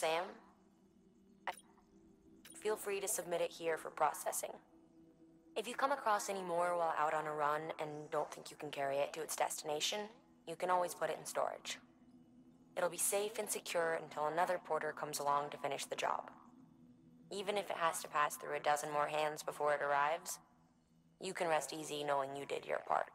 Sam. Feel free to submit it here for processing. If you come across any more while out on a run and don't think you can carry it to its destination, you can always put it in storage. It'll be safe and secure until another porter comes along to finish the job. Even if it has to pass through a dozen more hands before it arrives, you can rest easy knowing you did your part.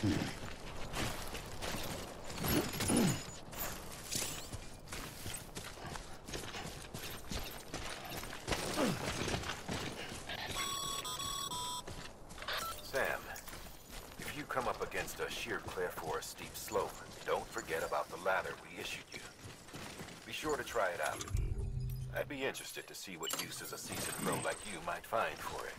Sam, if you come up against a sheer cliff or a steep slope, don't forget about the ladder we issued you. Be sure to try it out. I'd be interested to see what uses a seasoned pro like you might find for it.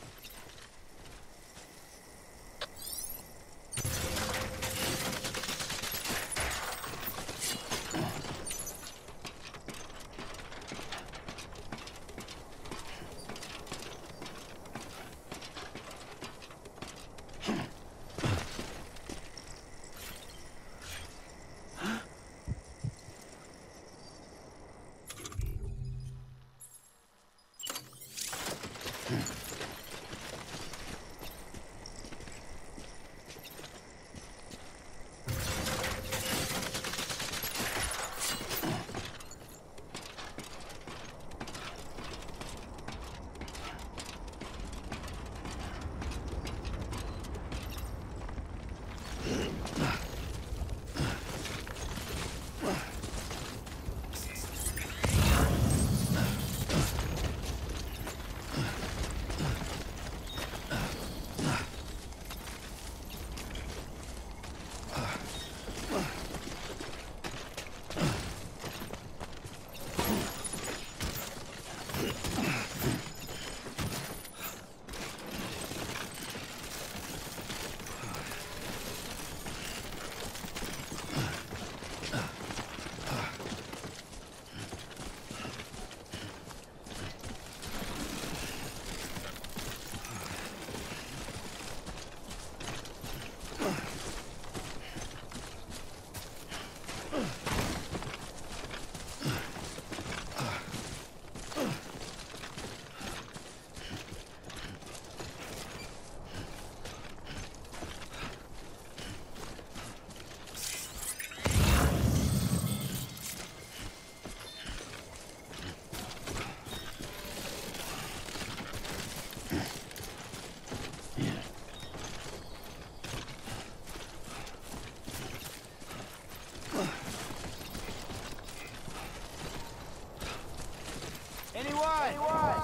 Penny White.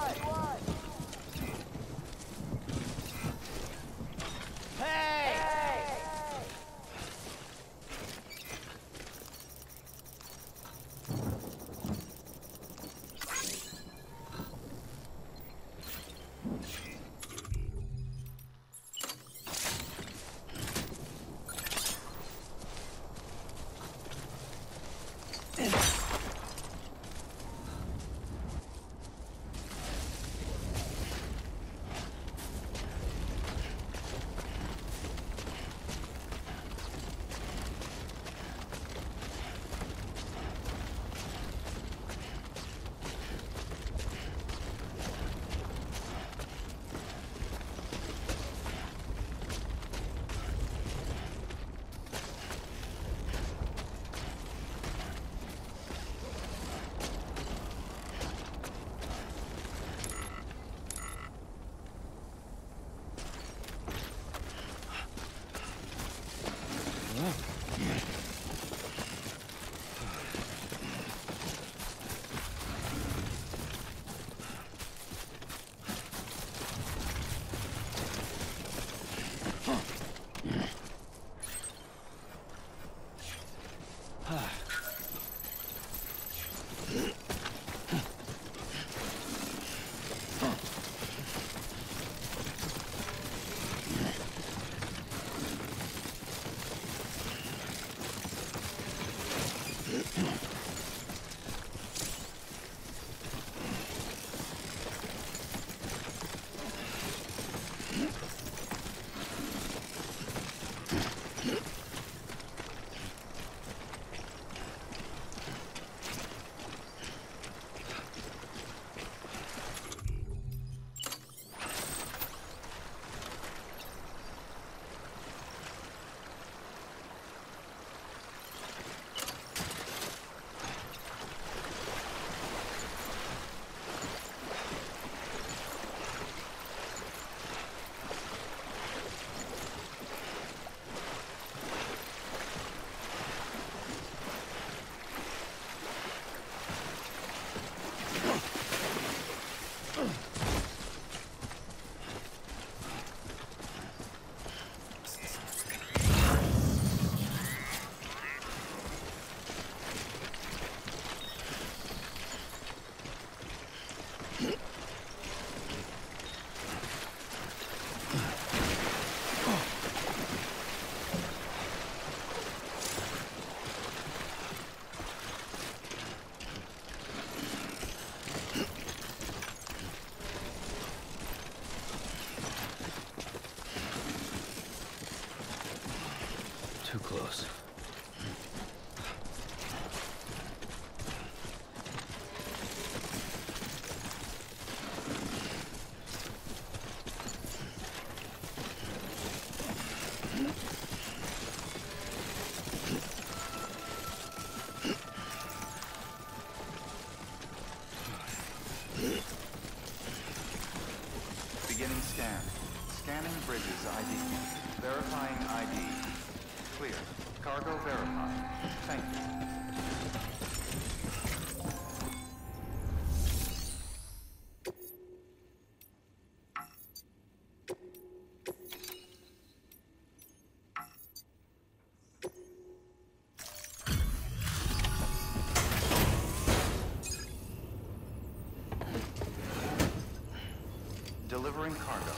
Delivering cargo.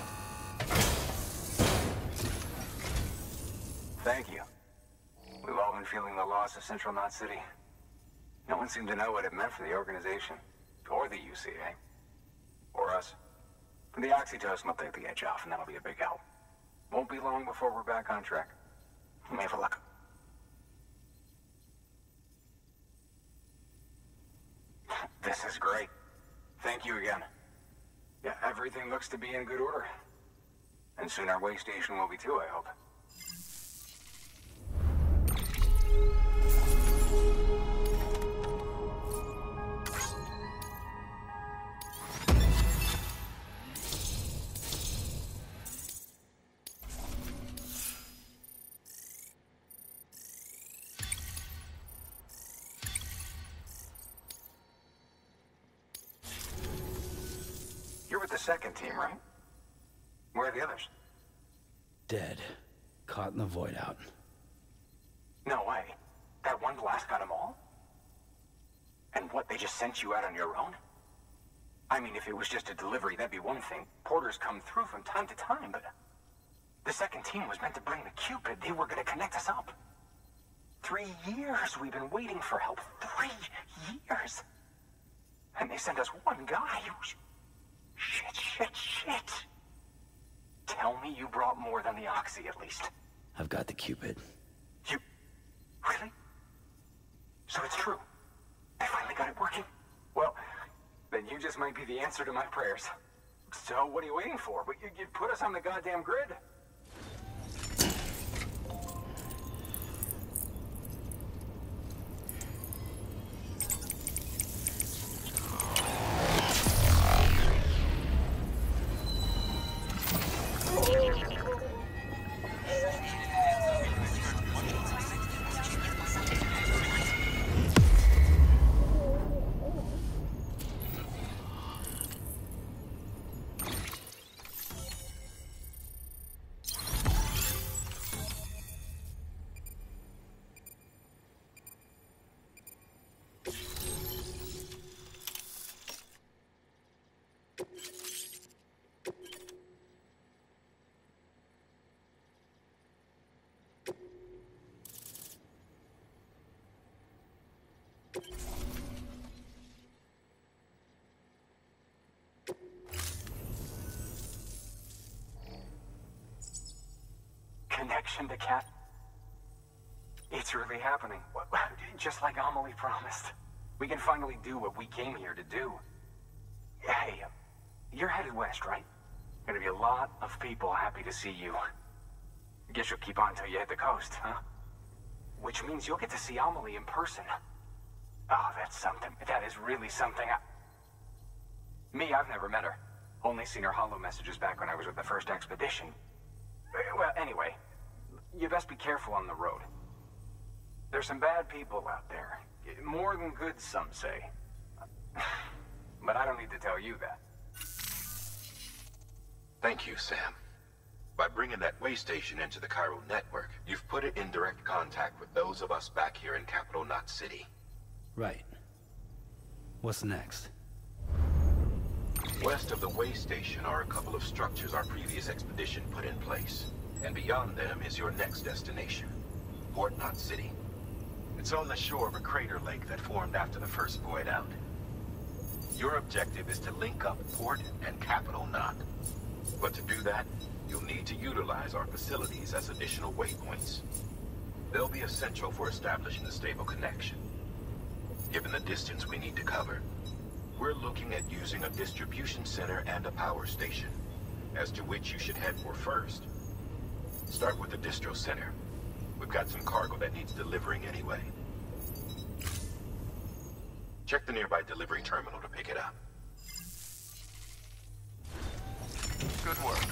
Thank you. We've all been feeling the loss of Central Knot City. No one seemed to know what it meant for the organization. Or the UCA. Or us. The oxytocin will take the edge off, and that'll be a big help. Won't be long before we're back on track. You may have a look. This is great. Thank you again. Yeah, everything looks to be in good order. And soon our way station will be too, I hope. Right? Where are the others? Dead. Caught in the void out. No way. That one blast got them all? And what, they just sent you out on your own? I mean, if it was just a delivery, that'd be one thing. Porters come through from time to time, but... The second team was meant to bring the Cupid. They were gonna connect us up. Three years we've been waiting for help. Three years! And they sent us one guy. Shit, shit, shit. Tell me you brought more than the Oxy, at least. I've got the Cupid. You... Really? So it's true. They finally got it working. Well, then you just might be the answer to my prayers. So what are you waiting for? But you, you put us on the goddamn grid. Connection to Cat. It's really happening. Just like Amelie promised. We can finally do what we came here to do. Hey, you're headed west, right? Gonna be a lot of people happy to see you. Guess you'll keep on till you hit the coast, huh? Which means you'll get to see Amelie in person. Oh, that's something. That is really something. I... Me, I've never met her. Only seen her holo messages back when I was with the first expedition. Uh, Well, anyway, you best be careful on the road. There's some bad people out there. More than good, some say. But I don't need to tell you that. Thank you, Sam. By bringing that way station into the Chiral network, you've put it in direct contact with those of us back here in Capital Knot City. Right. What's next? West of the way station are a couple of structures our previous expedition put in place. And beyond them is your next destination, Port Knot City. It's on the shore of a crater lake that formed after the first void out. Your objective is to link up Port and Capital Knot. But to do that, you'll need to utilize our facilities as additional waypoints. They'll be essential for establishing a stable connection. Given the distance we need to cover, we're looking at using a distribution center and a power station, as to which you should head for first. Start with the distro center. We've got some cargo that needs delivering anyway. Check the nearby delivery terminal to pick it up. Good work.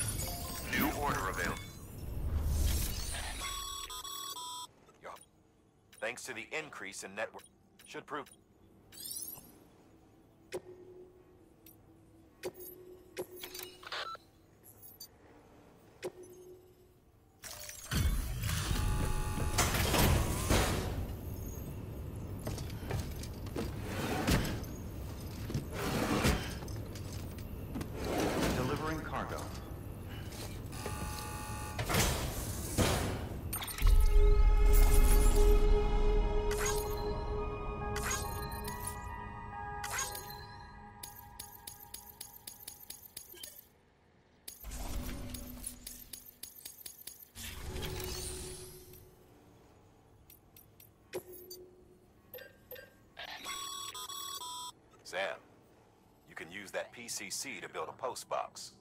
New order available. Thanks to the increase in network, should prove. Sam, you can use that PCC to build a post box.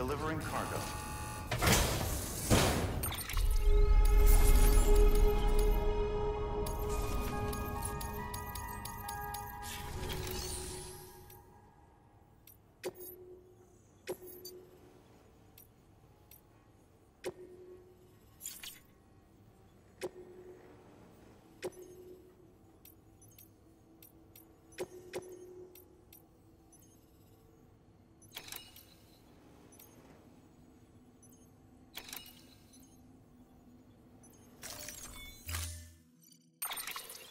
Delivering cargo.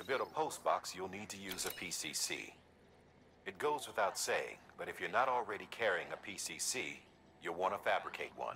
Build a post box, you'll need to use a PCC. It goes without saying, but if you're not already carrying a PCC, you'll want to fabricate one.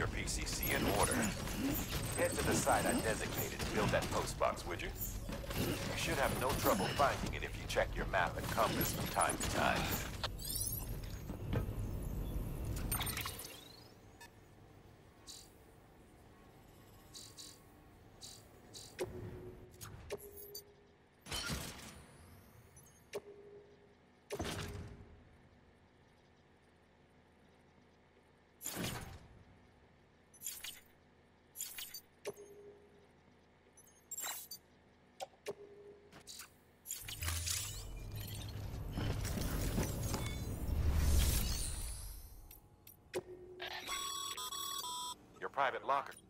your PCC in order, head to the site I designated to build that post box, would you? You should have no trouble finding it if you check your map and compass from time to time. Private locker.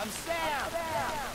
I'm Sam. I'm Sam.